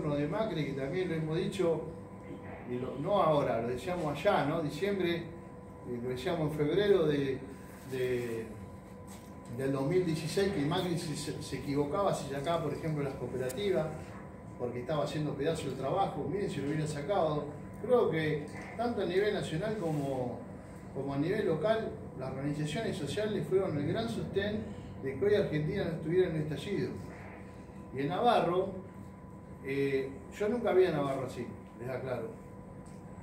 de Macri, que también lo hemos dicho, no ahora, lo decíamos allá, ¿no? Diciembre, eh, lo decíamos en febrero de, de- del 2016, que Macri se, equivocaba si sacaba, por ejemplo, las cooperativas, porque estaba haciendo pedazo del trabajo, miren si lo hubiera sacado. Creo que tanto a nivel nacional como, como a nivel local, las organizaciones sociales fueron el gran sostén de que hoy Argentina no estuviera en un estallido. Y en Navarro, eh, yo nunca vi a Navarro así, les aclaro.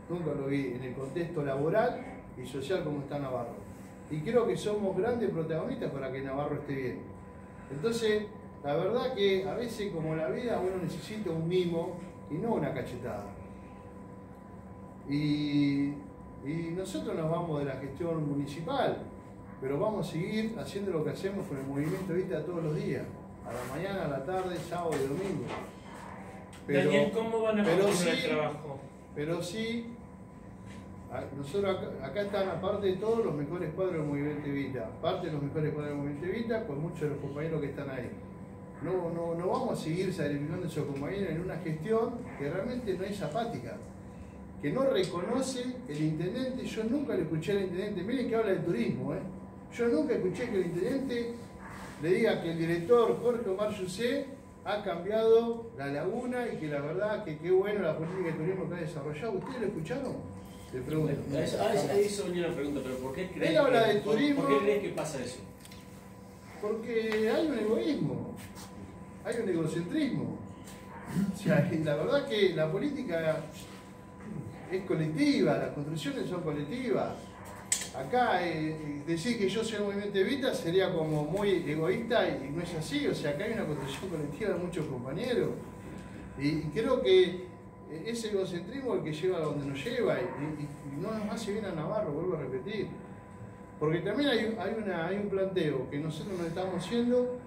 Nunca lo vi en el contexto laboral y social como está Navarro. Y creo que somos grandes protagonistas para que Navarro esté bien. Entonces, la verdad que a veces como la vida uno necesita un mimo y no una cachetada. Y, y nosotros nos vamos de la gestión municipal, pero vamos a seguir haciendo lo que hacemos con el movimiento Vista todos los días, a la mañana, a la tarde, sábado y domingo. Daniel, ¿cómo van a pero sí- el trabajo? pero sí, nosotros acá, acá están, aparte de todos, los mejores cuadros del Movimiento Evita. Aparte de los mejores cuadros del Movimiento Evita, con muchos de los compañeros que están ahí. No, no, no vamos a seguir sacrificando a esos compañeros en una gestión que realmente no es apática, que no reconoce el intendente. Yo nunca le escuché al intendente, miren que habla de turismo, ¿eh? yo nunca escuché que el intendente le diga que el director Jorge Omar Yusé ha cambiado la laguna y que la verdad que qué bueno la política de turismo que ha desarrollado. ¿Ustedes lo escucharon? Le pregunto. A eso, a eso- a eso venía la pregunta, pero ¿por qué crees Él habla que, de por- turismo. ¿por qué crees que pasa eso? Porque hay un egoísmo, hay un egocentrismo. O sea, la verdad que la política es colectiva, las construcciones son colectivas. Acá eh, decir que yo soy el movimiento Evita sería como muy egoísta y no es así. O sea, acá hay una construcción colectiva de muchos compañeros. Y, creo que ese egocentrismo es el que lleva a donde nos lleva y, y- y no nos hace a Navarro, vuelvo a repetir. Porque también hay, hay, hay un planteo que nosotros nos estamos haciendo.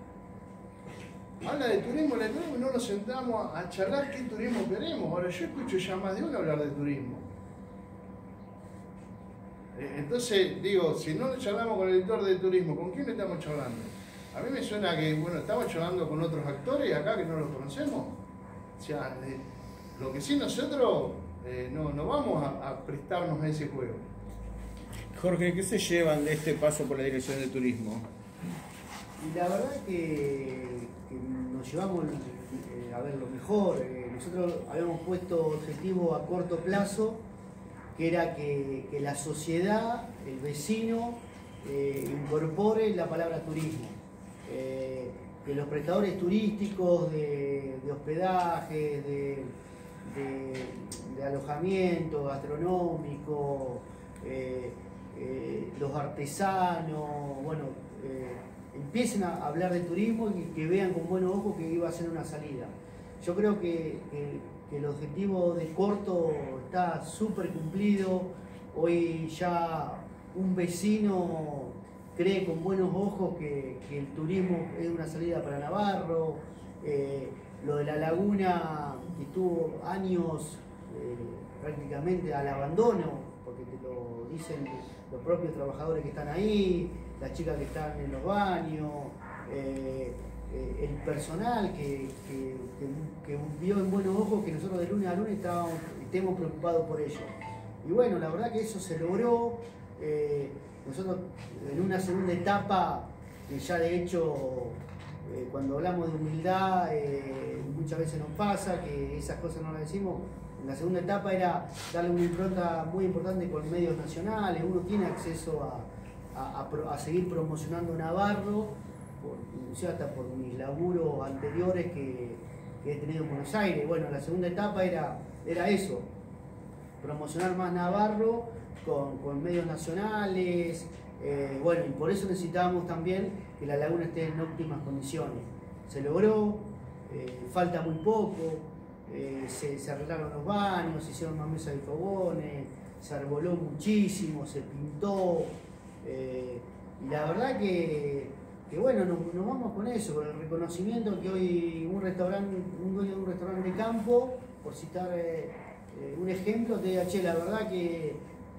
Habla de turismo, la turismo y no nos sentamos a charlar qué turismo queremos. Ahora yo escucho ya más de uno hablar de turismo. Eh, Entonces, digo, si no charlamos con el editor de turismo, ¿con quién le estamos charlando? A mí me suena que, bueno, estamos charlando con otros actores acá que no los conocemos. O sea, eh, lo que sí nosotros eh, no, no vamos a, a prestarnos a ese juego. Jorge, ¿qué se llevan de este paso por la dirección de turismo? Y la verdad que, que nos llevamos eh, a ver lo mejor. Eh, nosotros habíamos puesto objetivo a corto plazo, que era que, que la sociedad, el vecino, eh, incorpore la palabra turismo. Eh, que los prestadores turísticos de, de hospedaje, de, de- alojamiento gastronómico, eh, los artesanos, bueno, empiecen a hablar de turismo y que vean con buenos ojos que iba a ser una salida. Yo creo que el objetivo de corto está súper cumplido. Hoy ya un vecino cree con buenos ojos que, el turismo es una salida para Navarro. Eh, lo de la laguna que tuvo años eh, prácticamente al abandono, porque te lo dicen los propios trabajadores que están ahí, las chicas que están en los baños, eh, eh, el personal que, que- que- vio en buenos ojos que nosotros de lunes a lunes estábamos, estemos preocupados por ello. Y bueno, la verdad que eso se logró. eh, nosotros en una segunda etapa, que ya de hecho eh, cuando hablamos de humildad muchas veces nos pasa que esas cosas no las decimos. En la segunda etapa era darle una impronta muy importante con medios nacionales. Uno tiene acceso a, a- a a seguir promocionando Navarro, por, hasta por mis laburos anteriores que, he tenido en Buenos Aires. Bueno, la segunda etapa era, era eso, promocionar más Navarro con, medios nacionales. eh, bueno, y por eso necesitábamos también que la laguna esté en óptimas condiciones. Se logró, eh, falta muy poco, eh, se, se arreglaron los baños, se hicieron más mesas de fogones, se arboló muchísimo, se pintó. y la verdad que, que bueno, nos, vamos con eso, con el reconocimiento que hoy un restaurante, un dueño de un restaurante de campo, por citar eh, eh, un ejemplo, te diga, che, la verdad que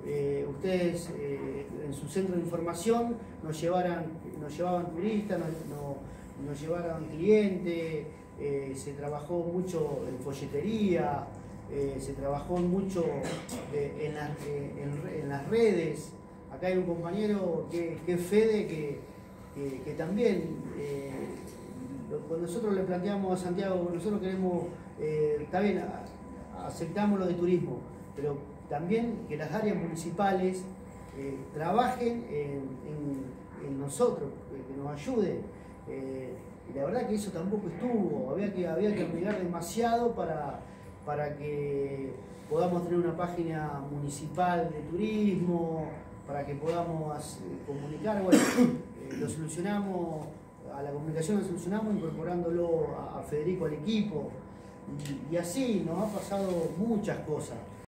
eh, ustedes en su centro de información nos, llevaran, nos llevaban turistas, nos, nos- llevaran clientes, se trabajó mucho en folletería, se trabajó mucho eh, en, las, redes. Acá hay un compañero que, es Fede que, también, cuando nosotros le planteamos a Santiago, nosotros queremos, está bien, aceptamos lo de turismo, pero también que las áreas municipales trabajen en, nosotros, que nos ayuden. Y la verdad que eso tampoco estuvo, había que, había que demasiado para, para que podamos tener una página municipal de turismo, para que podamos eh, comunicar. Bueno, eh, lo solucionamos, a la comunicación lo solucionamos incorporándolo a, Federico al equipo. Y, y así nos ha pasado muchas cosas.